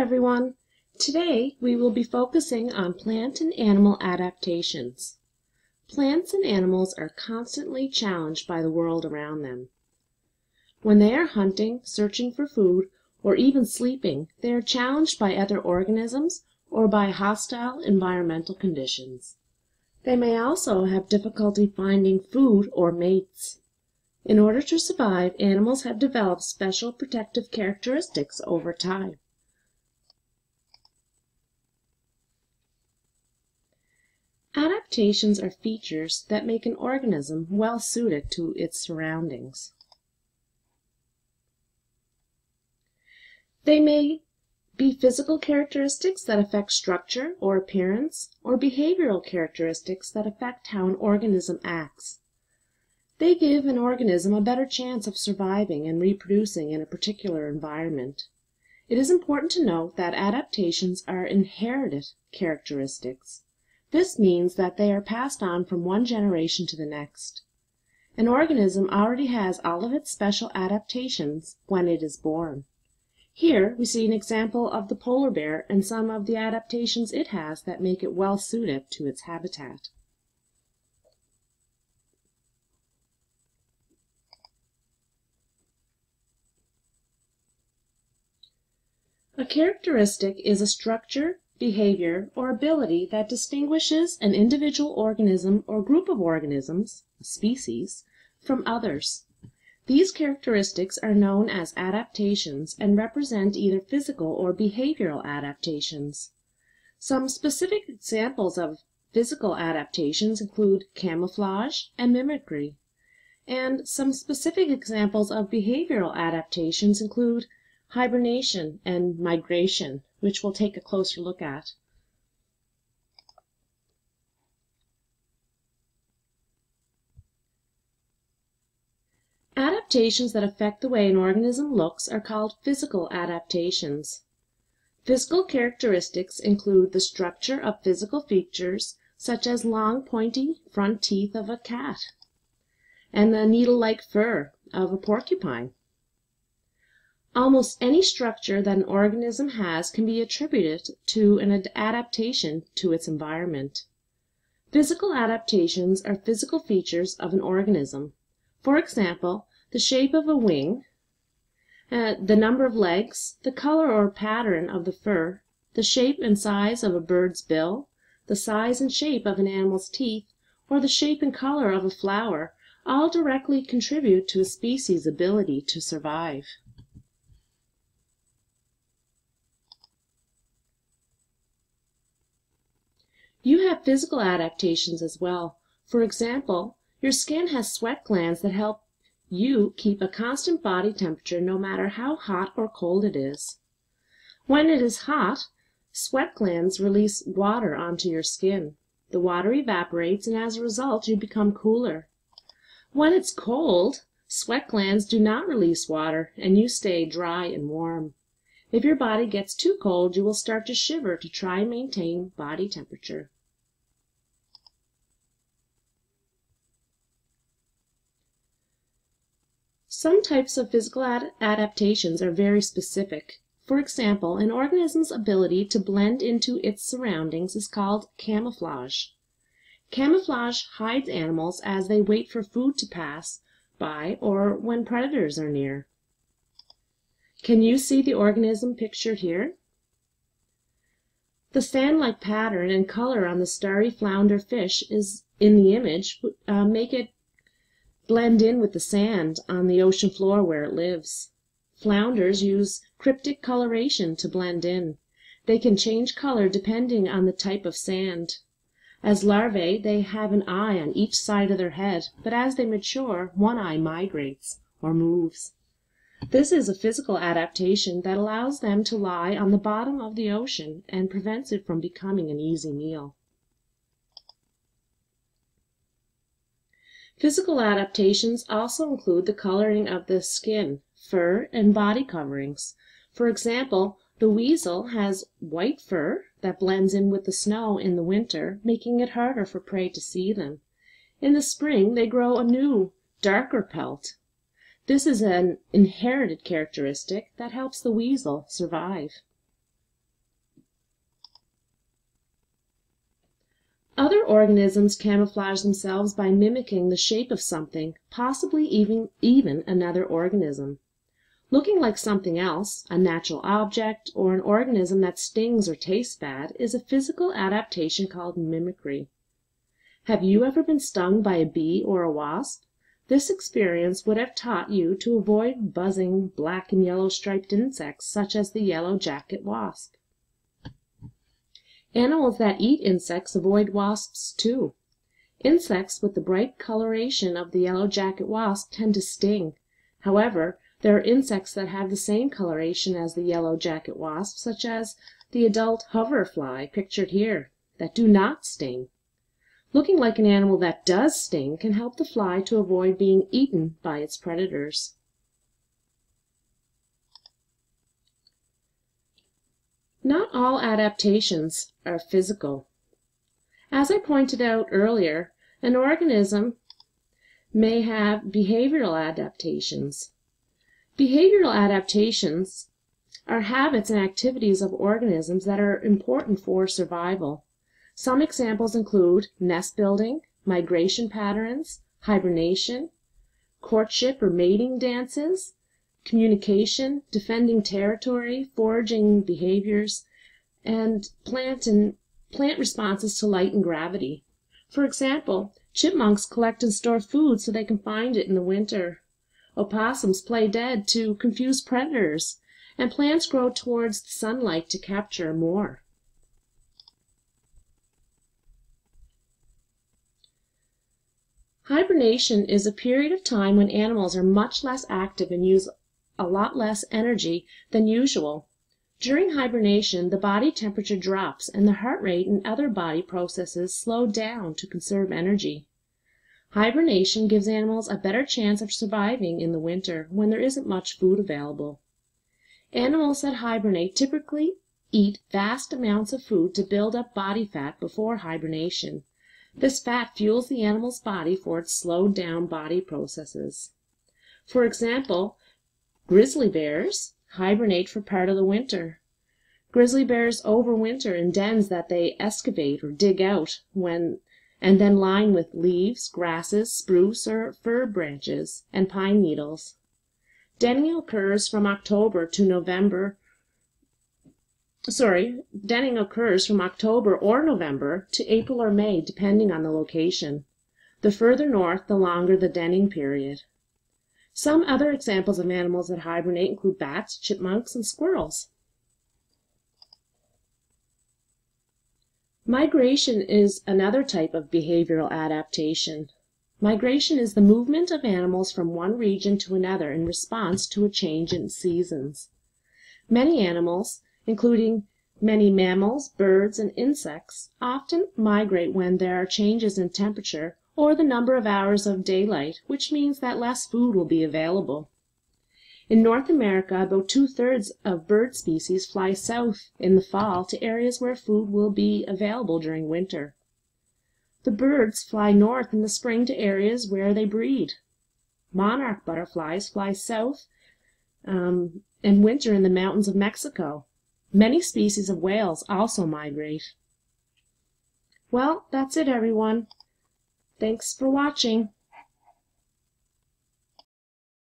everyone. Today we will be focusing on plant and animal adaptations. Plants and animals are constantly challenged by the world around them. When they are hunting, searching for food, or even sleeping, they are challenged by other organisms or by hostile environmental conditions. They may also have difficulty finding food or mates. In order to survive, animals have developed special protective characteristics over time. Adaptations are features that make an organism well suited to its surroundings. They may be physical characteristics that affect structure or appearance, or behavioral characteristics that affect how an organism acts. They give an organism a better chance of surviving and reproducing in a particular environment. It is important to note that adaptations are inherited characteristics. This means that they are passed on from one generation to the next. An organism already has all of its special adaptations when it is born. Here we see an example of the polar bear and some of the adaptations it has that make it well suited to its habitat. A characteristic is a structure behavior, or ability that distinguishes an individual organism or group of organisms species from others. These characteristics are known as adaptations and represent either physical or behavioral adaptations. Some specific examples of physical adaptations include camouflage and mimicry, and some specific examples of behavioral adaptations include hibernation and migration which we'll take a closer look at. Adaptations that affect the way an organism looks are called physical adaptations. Physical characteristics include the structure of physical features such as long pointy front teeth of a cat and the needle-like fur of a porcupine. Almost any structure that an organism has can be attributed to an adaptation to its environment. Physical adaptations are physical features of an organism. For example, the shape of a wing, uh, the number of legs, the color or pattern of the fur, the shape and size of a bird's bill, the size and shape of an animal's teeth, or the shape and color of a flower, all directly contribute to a species' ability to survive. You have physical adaptations as well. For example, your skin has sweat glands that help you keep a constant body temperature no matter how hot or cold it is. When it is hot, sweat glands release water onto your skin. The water evaporates and as a result you become cooler. When it's cold, sweat glands do not release water and you stay dry and warm. If your body gets too cold you will start to shiver to try and maintain body temperature. Some types of physical ad adaptations are very specific. For example, an organism's ability to blend into its surroundings is called camouflage. Camouflage hides animals as they wait for food to pass by or when predators are near. Can you see the organism pictured here? The sand-like pattern and color on the starry flounder fish is in the image uh, make it blend in with the sand on the ocean floor where it lives. Flounders use cryptic coloration to blend in. They can change color depending on the type of sand. As larvae they have an eye on each side of their head, but as they mature one eye migrates or moves. This is a physical adaptation that allows them to lie on the bottom of the ocean and prevents it from becoming an easy meal. Physical adaptations also include the coloring of the skin, fur, and body coverings. For example, the weasel has white fur that blends in with the snow in the winter, making it harder for prey to see them. In the spring they grow a new, darker pelt. This is an inherited characteristic that helps the weasel survive. Other organisms camouflage themselves by mimicking the shape of something, possibly even, even another organism. Looking like something else, a natural object, or an organism that stings or tastes bad, is a physical adaptation called mimicry. Have you ever been stung by a bee or a wasp? This experience would have taught you to avoid buzzing black and yellow striped insects such as the yellow jacket wasp. Animals that eat insects avoid wasps too. Insects with the bright coloration of the yellow jacket wasp tend to sting. However, there are insects that have the same coloration as the yellow jacket wasp, such as the adult hover fly pictured here, that do not sting. Looking like an animal that does sting can help the fly to avoid being eaten by its predators. Not all adaptations are physical. As I pointed out earlier, an organism may have behavioral adaptations. Behavioral adaptations are habits and activities of organisms that are important for survival. Some examples include nest building, migration patterns, hibernation, courtship or mating dances, communication, defending territory, foraging behaviors, and plant and plant responses to light and gravity. For example, chipmunks collect and store food so they can find it in the winter. Opossums play dead to confuse predators, and plants grow towards the sunlight to capture more. Hibernation is a period of time when animals are much less active and use a lot less energy than usual. During hibernation the body temperature drops and the heart rate and other body processes slow down to conserve energy. Hibernation gives animals a better chance of surviving in the winter when there isn't much food available. Animals that hibernate typically eat vast amounts of food to build up body fat before hibernation. This fat fuels the animal's body for its slowed down body processes. For example, Grizzly bears hibernate for part of the winter. Grizzly bears overwinter in dens that they excavate or dig out when and then line with leaves, grasses, spruce or fir branches, and pine needles. Denning occurs from October to November sorry, denning occurs from October or November to April or May depending on the location. The further north the longer the denning period. Some other examples of animals that hibernate include bats, chipmunks, and squirrels. Migration is another type of behavioral adaptation. Migration is the movement of animals from one region to another in response to a change in seasons. Many animals, including many mammals, birds, and insects, often migrate when there are changes in temperature or the number of hours of daylight, which means that less food will be available. In North America about two thirds of bird species fly south in the fall to areas where food will be available during winter. The birds fly north in the spring to areas where they breed. Monarch butterflies fly south um, and winter in the mountains of Mexico. Many species of whales also migrate. Well, that's it, everyone. Thanks for watching.